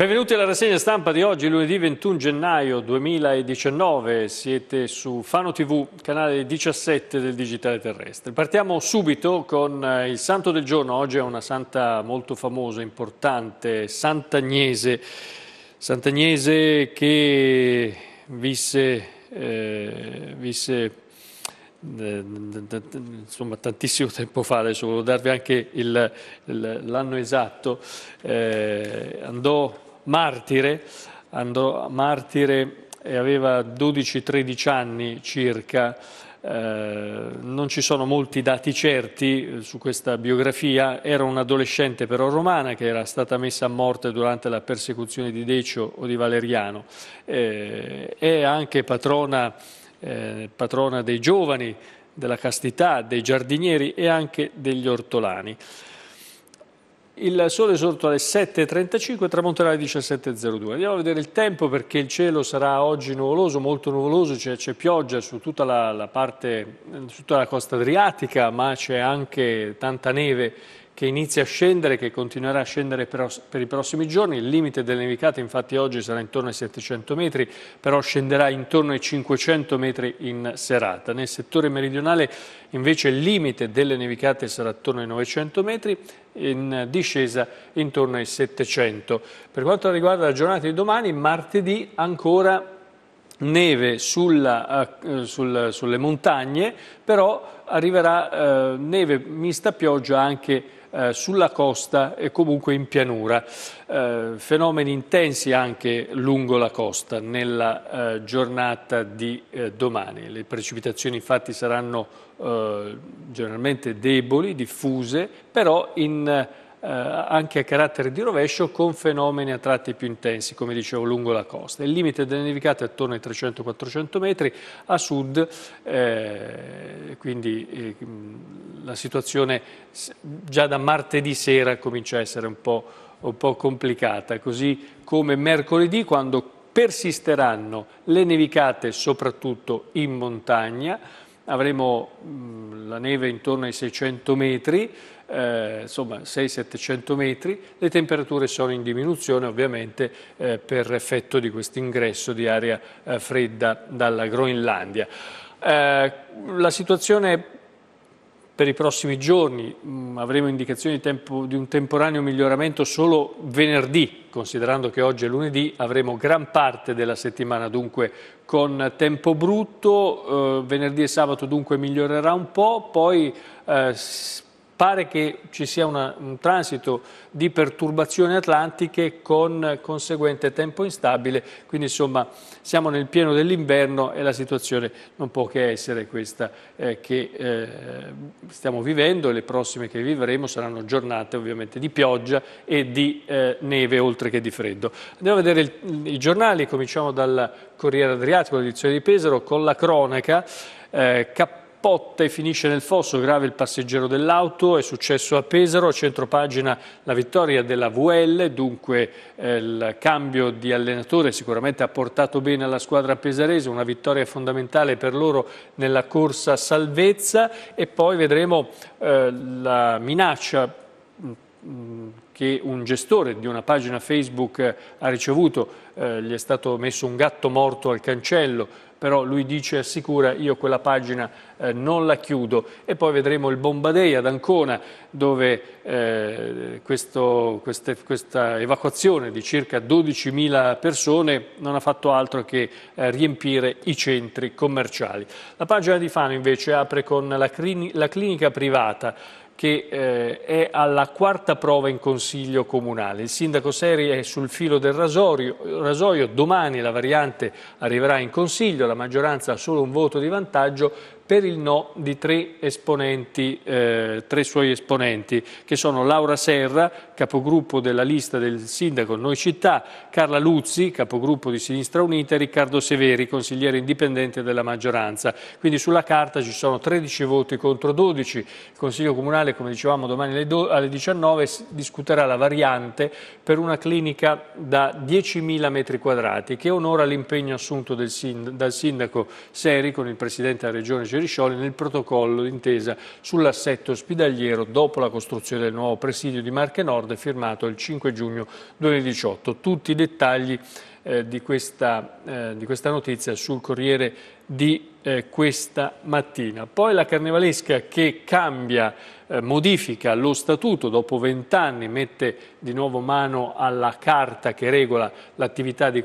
Benvenuti alla rassegna stampa di oggi, lunedì 21 gennaio 2019. Siete su Fano TV, canale 17 del Digitale Terrestre. Partiamo subito con eh, il santo del giorno. Oggi è una santa molto famosa, importante, Sant'Agnese. Sant'Agnese che visse, eh, visse eh, insomma tantissimo tempo fa, adesso volevo darvi anche l'anno esatto, eh, andò martire, andò martire e aveva 12-13 anni circa, eh, non ci sono molti dati certi eh, su questa biografia, era un adolescente però romana che era stata messa a morte durante la persecuzione di Decio o di Valeriano, eh, è anche patrona eh, patrona dei giovani, della castità, dei giardinieri e anche degli ortolani. Il sole sorto alle 7.35 e tramonterà alle 17.02. Andiamo a vedere il tempo perché il cielo sarà oggi nuvoloso, molto nuvoloso, c'è pioggia su tutta la, la parte, su tutta la costa adriatica, ma c'è anche tanta neve che inizia a scendere, che continuerà a scendere per, per, i prossimi giorni. Il limite delle nevicate infatti oggi sarà intorno ai 700 metri, però scenderà intorno ai 500 metri in serata. Nel settore meridionale invece il limite delle nevicate sarà attorno ai 900 metri, in discesa intorno ai 700. Per quanto riguarda la giornata di domani, martedì ancora neve sulla, uh, sul, sulle montagne, però arriverà uh, neve mista pioggia anche eh, sulla costa e comunque in pianura. Eh, fenomeni intensi anche lungo la costa nella eh, giornata di eh, domani. Le precipitazioni infatti saranno eh, generalmente deboli, diffuse, però in eh, anche a carattere di rovescio con fenomeni a tratti più intensi, come dicevo, lungo la costa. Il limite delle nevicate è attorno ai 300-400 metri, a sud eh, quindi eh, la situazione già da martedì sera comincia a essere un po', un po' complicata, così come mercoledì quando persisteranno le nevicate soprattutto in montagna, avremo mh, la neve intorno ai 600 metri, eh, insomma 600-700 metri, le temperature sono in diminuzione ovviamente eh, per effetto di questo ingresso di aria eh, fredda dalla Groenlandia. Eh, la situazione per i prossimi giorni mh, mm, avremo indicazioni di, tempo, di, un temporaneo miglioramento solo venerdì, considerando che oggi è lunedì, avremo gran parte della settimana dunque con tempo brutto, eh, venerdì e sabato dunque migliorerà un po', poi eh, pare che ci sia una, un transito di perturbazioni atlantiche con conseguente tempo instabile, quindi insomma siamo nel pieno dell'inverno e la situazione non può che essere questa eh, che eh, stiamo vivendo e le prossime che vivremo saranno giornate ovviamente di pioggia e di eh, neve oltre che di freddo. Andiamo a vedere il, i giornali, cominciamo dal Corriere Adriatico, l'edizione di Pesaro, con la cronaca. Eh, Potta e finisce nel fosso, grave il passeggero dell'auto, è successo a Pesaro, centropagina la vittoria della VL, dunque eh, il cambio di allenatore sicuramente ha portato bene alla squadra pesarese, una vittoria fondamentale per loro nella corsa salvezza e poi vedremo eh, la minaccia che un gestore di una pagina Facebook ha ricevuto, eh, gli è stato messo un gatto morto al cancello, però lui dice assicura io quella pagina eh, non la chiudo e poi vedremo il Bombadei ad Ancona dove eh, questo, queste, questa evacuazione di circa 12.000 persone non ha fatto altro che eh, riempire i centri commerciali. La pagina di Fano invece apre con la clinica privata che eh, è alla quarta prova in Consiglio Comunale. Il sindaco Seri è sul filo del rasoio, rasoio, domani la variante arriverà in Consiglio, la maggioranza ha solo un voto di vantaggio, per il no di tre, esponenti, eh, tre suoi esponenti, che sono Laura Serra, capogruppo della lista del sindaco Noi Città, Carla Luzzi, capogruppo di Sinistra Unita e Riccardo Severi, consigliere indipendente della maggioranza. Quindi sulla carta ci sono 13 voti contro 12. Il Consiglio Comunale, come dicevamo, domani alle 19 discuterà la variante per una clinica da 10.000 metri quadrati che onora l'impegno assunto dal sindaco Seri con il Presidente della Regione Ceriscioli nel protocollo d'intesa sull'assetto ospedaliero dopo la costruzione del nuovo presidio di Marche Nord firmato il 5 giugno 2018. Tutti i dettagli eh, di, questa, eh, di, questa, notizia sul Corriere di eh, questa mattina. Poi la Carnevalesca che cambia, eh, modifica lo statuto dopo vent'anni, mette di nuovo mano alla carta che regola l'attività di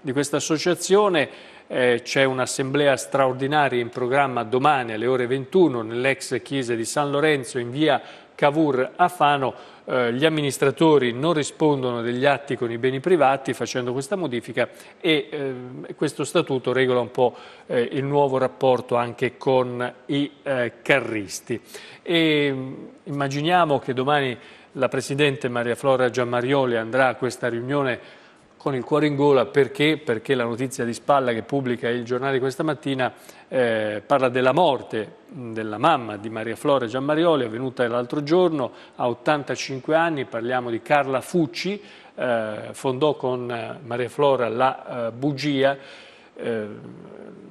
di questa associazione. Eh, c'è un'assemblea straordinaria in programma domani alle ore 21 nell'ex chiesa di San Lorenzo in via Cavour a Fano eh, gli amministratori non rispondono degli atti con i beni privati facendo questa modifica e eh, questo statuto regola un po' eh, il nuovo rapporto anche con i eh, carristi. E, mm, immaginiamo che domani la Presidente Maria Flora Giammarioli andrà a questa riunione con il cuore in gola perché? Perché la notizia di spalla che pubblica il giornale questa mattina eh, parla della morte della mamma di Maria Flora Giammarioli, avvenuta l'altro giorno, a 85 anni, parliamo di Carla Fucci, eh, fondò con eh, Maria Flora la eh, Bugia, eh,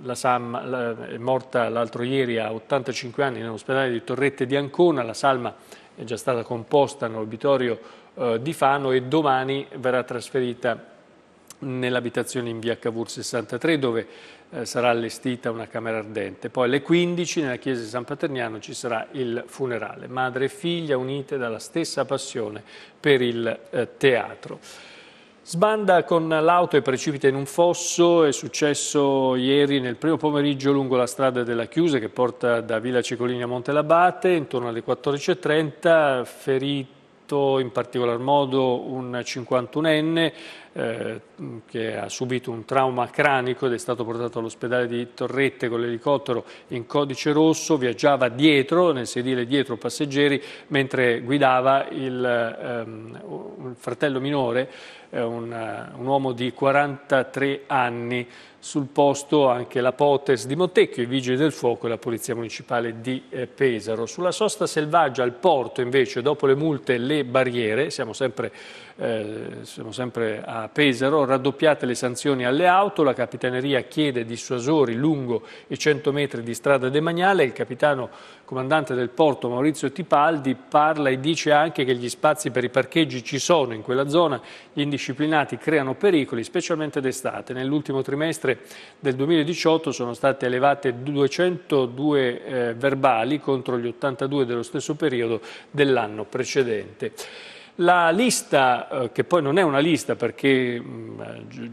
la Salma la, è morta l'altro ieri a 85 anni nell'ospedale di Torrette di Ancona, la salma è già stata composta nell'obitorio eh, di Fano e domani verrà trasferita nell'abitazione in via Cavour 63 dove eh, sarà allestita una camera ardente. Poi alle 15 nella chiesa di San Paterniano ci sarà il funerale. Madre e figlia unite dalla stessa passione per il eh, teatro. Sbanda con l'auto e precipita in un fosso, è successo ieri nel primo pomeriggio lungo la strada della Chiusa che porta da Villa Cicolini a Montelabate, intorno alle 14.30, ferito in particolar modo un 51enne eh, che ha subito un trauma cranico ed è stato portato all'ospedale di Torrette con l'elicottero in codice rosso, viaggiava dietro, nel sedile dietro passeggeri, mentre guidava il, ehm, fratello minore, eh, un, un uomo di 43 anni, sul posto anche la Potes di Mottecchio, i Vigili del Fuoco e la Polizia Municipale di eh, Pesaro. Sulla sosta selvaggia al porto invece, dopo le multe e le barriere, siamo sempre, eh, siamo sempre a Pesaro, raddoppiate le sanzioni alle auto, la Capitaneria chiede dissuasori lungo i 100 metri di strada demaniale, il capitano comandante del porto Maurizio Tipaldi parla e dice anche che gli spazi per i parcheggi ci sono in quella zona, gli indisciplinati creano pericoli, specialmente d'estate. Nell'ultimo trimestre del 2018 sono state elevate 202 eh, verbali contro gli 82 dello stesso periodo dell'anno precedente. La lista, eh, che poi non è una lista perché mm,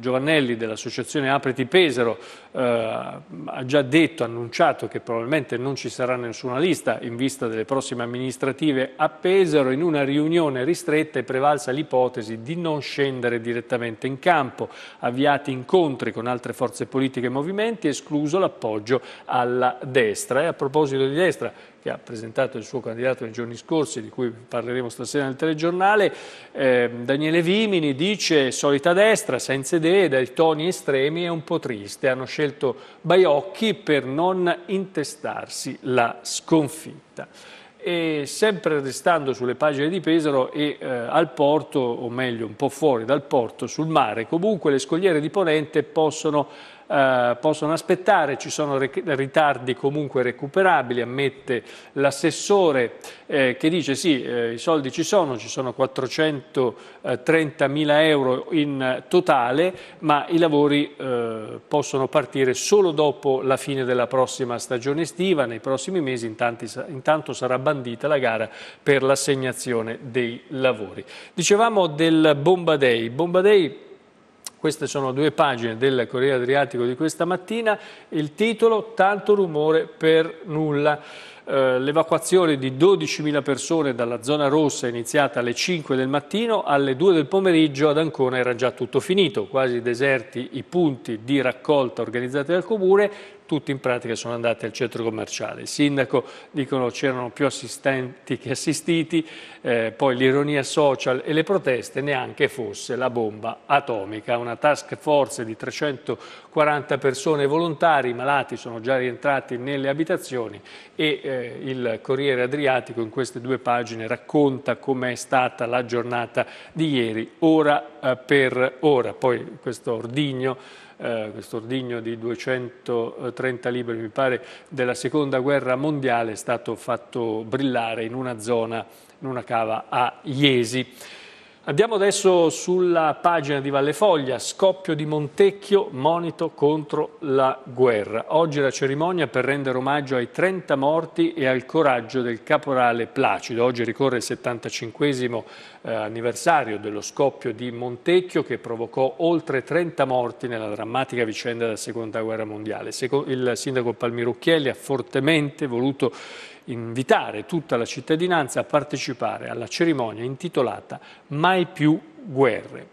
Giovannelli dell'associazione Apriti Pesaro eh, ha già detto, annunciato che probabilmente non ci sarà nessuna lista in vista delle prossime amministrative a Pesaro, in una riunione ristretta è prevalsa l'ipotesi di non scendere direttamente in campo, avviati incontri con altre forze politiche e movimenti, escluso l'appoggio alla destra. E a proposito di destra, che ha presentato il suo candidato nei giorni scorsi, di cui parleremo stasera nel telegiornale, eh, Daniele Vimini dice solita destra, senza idee, dai toni estremi e un po' triste. Hanno scelto Baiocchi per non intestarsi la sconfitta. E sempre restando sulle pagine di Pesaro e eh, al porto, o meglio un po' fuori dal porto, sul mare, comunque le scogliere di Ponente possono eh, possono aspettare, ci sono ritardi comunque recuperabili, ammette l'assessore eh, che dice sì, eh, i soldi ci sono, ci sono 430 mila euro in totale, ma i lavori eh, possono partire solo dopo la fine della prossima stagione estiva, nei prossimi mesi intanti, intanto sarà bandita la gara per l'assegnazione dei lavori. Dicevamo del Bomba Day queste sono due pagine del Corriere Adriatico di questa mattina, il titolo Tanto rumore per nulla. Eh, l'evacuazione di 12.000 persone dalla zona rossa è iniziata alle 5 del mattino, alle 2 del pomeriggio ad Ancona era già tutto finito, quasi deserti i punti di raccolta organizzati dal Comune, tutti in pratica sono andati al centro commerciale. Il sindaco dicono c'erano più assistenti che assistiti, eh, poi l'ironia social e le proteste neanche fosse la bomba atomica. Una task force di 340 persone volontari, i malati sono già rientrati nelle abitazioni e eh, il Corriere Adriatico in queste due pagine racconta com'è stata la giornata di ieri, ora eh, per ora. Poi questo ordigno eh, questo ordigno di 230 libri, mi pare, della seconda guerra mondiale è stato fatto brillare in una zona, in una cava a Iesi. Andiamo adesso sulla pagina di Vallefoglia, scoppio di Montecchio, monito contro la guerra. Oggi la cerimonia per rendere omaggio ai 30 morti e al coraggio del caporale Placido. Oggi ricorre il 75 eh, anniversario dello scoppio di Montecchio che provocò oltre 30 morti nella drammatica vicenda della Seconda Guerra Mondiale. Il sindaco Palmirucchielli ha fortemente voluto invitare tutta la cittadinanza a partecipare alla cerimonia intitolata Mai più guerre.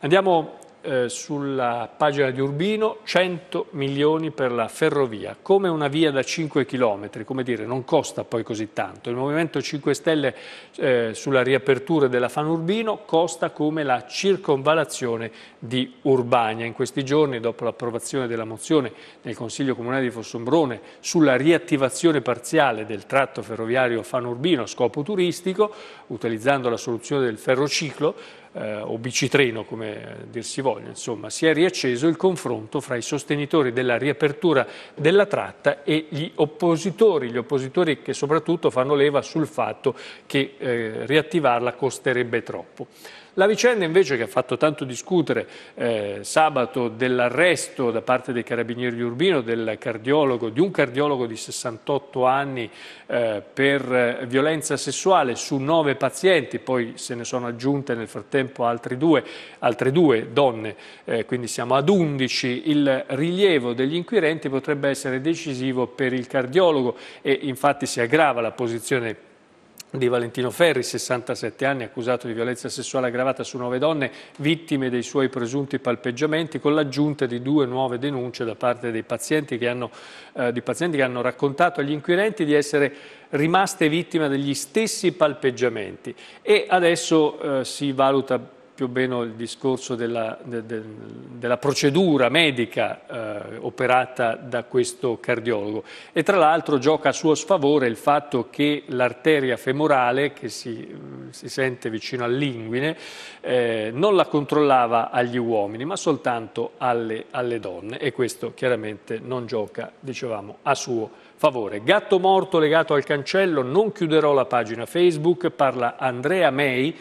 Andiamo eh, sulla pagina di Urbino 100 milioni per la ferrovia, come una via da 5 km, come dire, non costa poi così tanto. Il Movimento 5 Stelle eh, sulla riapertura della Fanurbino costa come la circonvalazione di Urbania. In questi giorni, dopo l'approvazione della mozione del Consiglio Comunale di Fossombrone sulla riattivazione parziale del tratto ferroviario Fanurbino a scopo turistico, utilizzando la soluzione del ferrociclo, eh, o bicitreno come dir si voglia, insomma, si è riacceso il confronto fra i sostenitori della riapertura della tratta e gli oppositori, gli oppositori che soprattutto fanno leva sul fatto che eh, riattivarla costerebbe troppo. La vicenda invece che ha fatto tanto discutere eh, sabato dell'arresto da parte dei carabinieri di Urbino del cardiologo, di un cardiologo di 68 anni eh, per violenza sessuale su nove pazienti, poi se ne sono aggiunte nel frattempo due, altre due donne, eh, quindi siamo ad 11. Il rilievo degli inquirenti potrebbe essere decisivo per il cardiologo e infatti si aggrava la posizione di Valentino Ferri, 67 anni, accusato di violenza sessuale aggravata su nove donne, vittime dei suoi presunti palpeggiamenti, con l'aggiunta di due nuove denunce da parte dei pazienti che hanno, eh, di pazienti che hanno raccontato agli inquirenti di essere rimaste vittime degli stessi palpeggiamenti. E adesso eh, si valuta più o meno il discorso della, de, de, della procedura medica eh, operata da questo cardiologo e tra l'altro gioca a suo sfavore il fatto che l'arteria femorale che si, si, sente vicino all'inguine eh, non la controllava agli uomini ma soltanto alle, alle donne e questo chiaramente non gioca, dicevamo, a suo favore. Gatto morto legato al cancello, non chiuderò la pagina Facebook, parla Andrea May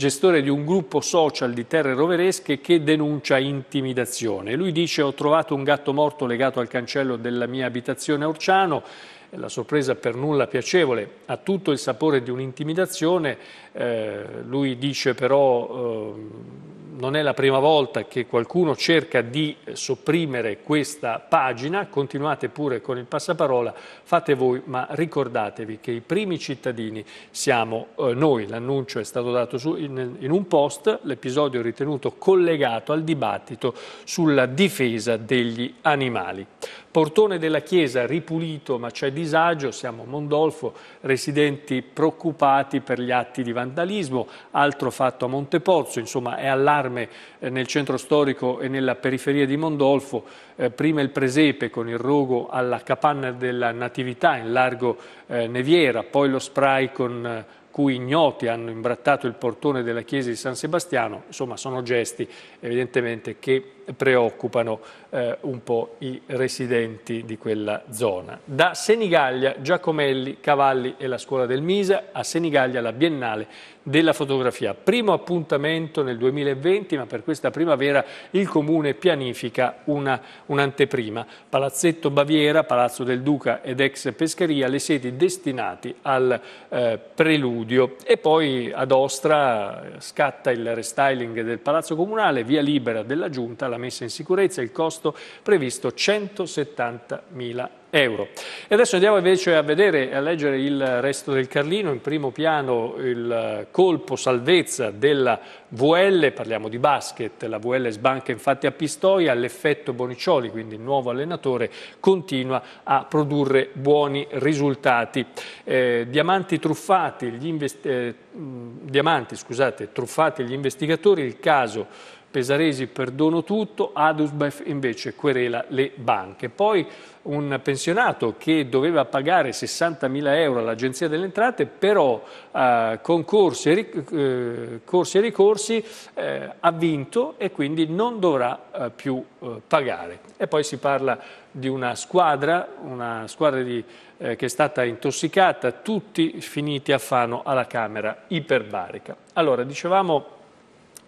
gestore di un gruppo social di terre roveresche che denuncia intimidazione. Lui dice ho trovato un gatto morto legato al cancello della mia abitazione a Orciano, la sorpresa per nulla piacevole, ha tutto il sapore di un'intimidazione, eh, lui dice però eh, non è la prima volta che qualcuno cerca di sopprimere questa pagina, continuate pure con il passaparola, fate voi, ma ricordatevi che i primi cittadini siamo eh, noi, l'annuncio è stato dato su, in, in un post, l'episodio ritenuto collegato al dibattito sulla difesa degli animali. Portone della chiesa ripulito ma c'è disagio, siamo a Mondolfo, residenti preoccupati per gli atti di vandalismo, altro fatto a Montepozzo, insomma è allarme eh, nel centro storico e nella periferia di Mondolfo, eh, prima il presepe con il rogo alla capanna della Natività in largo eh, Neviera, poi lo spray con eh, cui ignoti hanno imbrattato il portone della chiesa di San Sebastiano, insomma sono gesti evidentemente che preoccupano eh, un po' i residenti di quella zona. Da Senigallia, Giacomelli, Cavalli e la scuola del Misa, a Senigallia la Biennale della fotografia. Primo appuntamento nel 2020, ma per questa primavera il Comune pianifica un'anteprima. Un Palazzetto Baviera, Palazzo del Duca ed ex Pescheria, le sedi destinati al eh, preludio. E poi ad Ostra scatta il restyling del Palazzo Comunale, via libera della Giunta, la messa in sicurezza, il costo previsto 170 mila euro. E adesso andiamo invece a vedere e a leggere il resto del Carlino, in primo piano il colpo salvezza della VL, parliamo di basket, la VL sbanca infatti a Pistoia, l'effetto Bonicioli, quindi il nuovo allenatore, continua a produrre buoni risultati. Eh, diamanti truffati, gli, eh, diamanti, scusate, truffati gli investigatori, il caso Pesaresi perdono tutto, Adusbef invece querela le banche. Poi un pensionato che doveva pagare 60.000 euro all'Agenzia delle Entrate, però eh, con corsi e, eh, corsi e ricorsi eh, ha vinto e quindi non dovrà eh, più eh, pagare. E poi si parla di una squadra, una squadra di, eh, che è stata intossicata, tutti finiti a Fano alla Camera iperbarica. Allora, dicevamo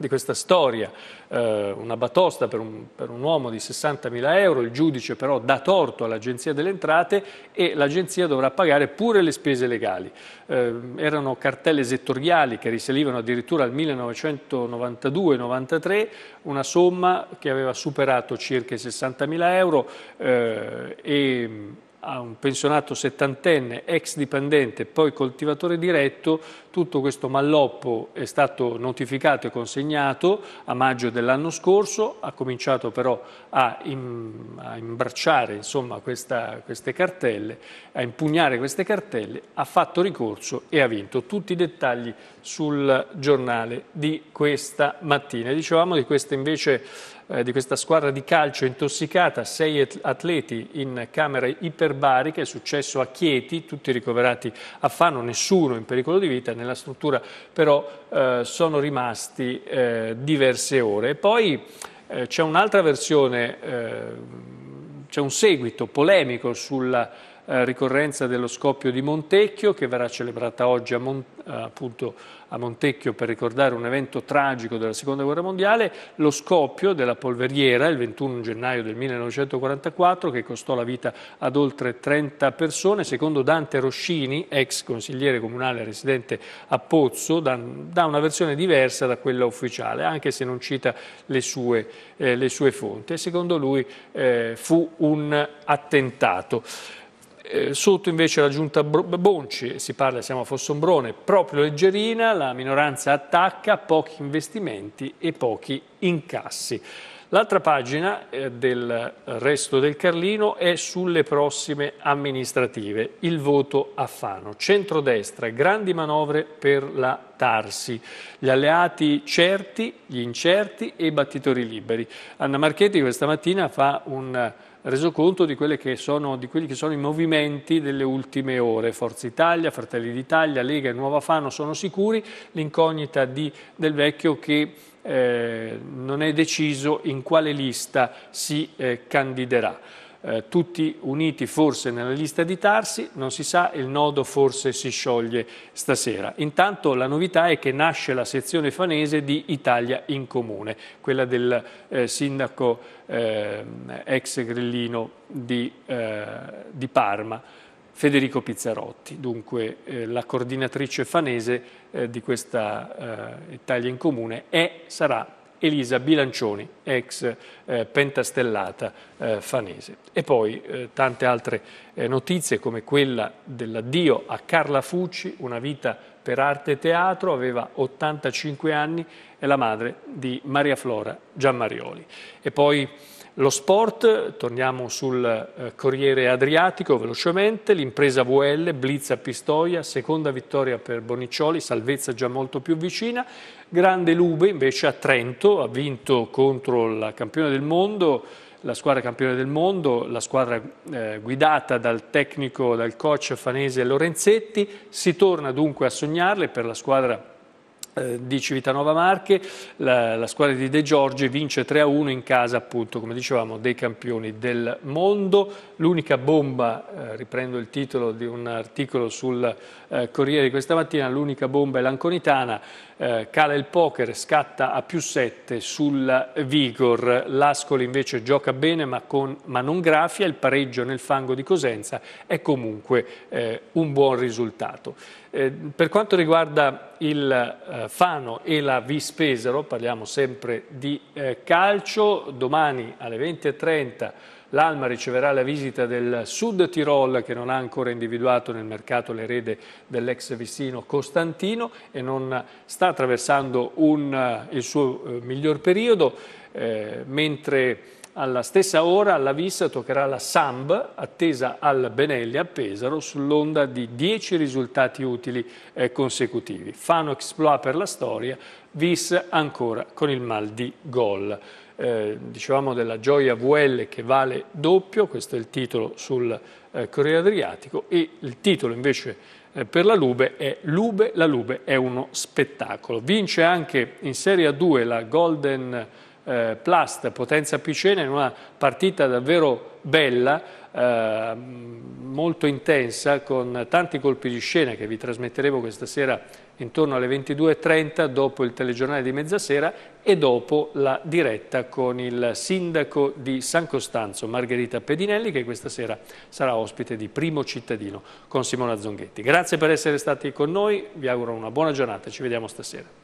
di questa storia, eh, una batosta per un, per un, uomo di 60.000 euro, il giudice però dà torto all'Agenzia delle Entrate e l'Agenzia dovrà pagare pure le spese legali. Eh, erano cartelle settoriali che risalivano addirittura al 1992-93, una somma che aveva superato circa i 60.000 euro eh, e a un pensionato settantenne, ex dipendente, poi coltivatore diretto, tutto questo malloppo è stato notificato e consegnato a maggio dell'anno scorso, ha cominciato però a, im, a imbracciare insomma, questa, queste cartelle, a impugnare queste cartelle, ha fatto ricorso e ha vinto. Tutti i dettagli sul giornale di questa mattina. Dicevamo di questa invece eh, di questa squadra di calcio intossicata, sei atleti in camera iperbarica, è successo a Chieti, tutti ricoverati a Fano, nessuno in pericolo di vita, nella struttura però eh, sono rimasti eh, diverse ore. E poi eh, c'è un'altra versione, eh, c'è un seguito polemico sulla eh, ricorrenza dello scoppio di Montecchio che verrà celebrata oggi a, Mon appunto a Montecchio per ricordare un evento tragico della Seconda Guerra Mondiale, lo scoppio della polveriera il 21 gennaio del 1944 che costò la vita ad oltre 30 persone, secondo Dante Roscini, ex consigliere comunale residente a Pozzo, da una versione diversa da quella ufficiale, anche se non cita le sue, eh, le sue fonti. Secondo lui eh, fu un attentato. Eh, sotto invece la giunta Bonci, si parla, siamo a Fossombrone, proprio leggerina, la minoranza attacca, pochi investimenti e pochi incassi. L'altra pagina eh, del resto del Carlino è sulle prossime amministrative, il voto a Fano. Centrodestra, grandi manovre per la Tarsi, gli alleati certi, gli incerti e i battitori liberi. Anna Marchetti questa mattina fa un reso conto di, sono, di, quelli che sono i movimenti delle ultime ore. Forza Italia, Fratelli d'Italia, Lega e Nuova Fano sono sicuri, l'incognita del vecchio che eh, non è deciso in quale lista si eh, candiderà eh, tutti uniti forse nella lista di Tarsi, non si sa, il nodo forse si scioglie stasera. Intanto la novità è che nasce la sezione fanese di Italia in Comune, quella del eh, sindaco eh, ex grillino di, eh, di Parma. Federico Pizzarotti, dunque eh, la coordinatrice fanese eh, di questa Italia in Comune è, sarà Elisa Bilancioni, ex eh, pentastellata eh, fanese. E poi eh, tante altre eh, notizie come quella dell'addio a Carla Fucci, una vita per arte e teatro, aveva 85 anni, è la madre di Maria Flora Giammarioli. E poi lo sport, torniamo sul eh, Corriere Adriatico velocemente, l'impresa VL, Blitz a Pistoia, seconda vittoria per Boniccioli, salvezza già molto più vicina, grande Lube invece a Trento, ha vinto contro la campione del mondo, la squadra campione del mondo, la squadra eh, guidata dal tecnico, dal coach fanese Lorenzetti, si torna dunque a sognarle per la squadra di Civitanova Marche, la, la, squadra di De Giorgi vince 3-1 in casa appunto, come dicevamo, dei campioni del mondo. L'unica bomba, eh, riprendo il titolo di un articolo sul eh, Corriere di questa mattina, l'unica bomba è l'Anconitana, eh, cala il poker, scatta a più 7 sul Vigor, l'Ascoli invece gioca bene ma, con, ma, non grafia, il pareggio nel fango di Cosenza è comunque eh, un buon risultato. Eh, per quanto riguarda il eh, Fano e la Vispesaro, parliamo sempre di eh, calcio, domani alle 20.30 l'Alma riceverà la visita del Sud Tirol che non ha ancora individuato nel mercato l'erede dell'ex vicino Costantino e non sta attraversando un, il suo miglior periodo, eh, mentre alla stessa ora alla Vis toccherà la Samb, attesa al Benelli a Pesaro, sull'onda di 10 risultati utili eh, consecutivi. Fano exploit per la storia, Vis ancora con il mal di gol. Eh, dicevamo della gioia VL che vale doppio, questo è il titolo sul eh, Corriere Adriatico e il titolo invece eh, per la Lube è Lube, la Lube è uno spettacolo. Vince anche in Serie A2 la Golden eh, Plast Potenza Picena in una partita davvero bella, eh, molto intensa, con tanti colpi di scena che vi trasmetteremo questa sera intorno alle 22.30 dopo il telegiornale di mezzasera e dopo la diretta con il sindaco di San Costanzo, Margherita Pedinelli, che questa sera sarà ospite di Primo Cittadino con Simona Zonghetti. Grazie per essere stati con noi, vi auguro una buona giornata, ci vediamo stasera.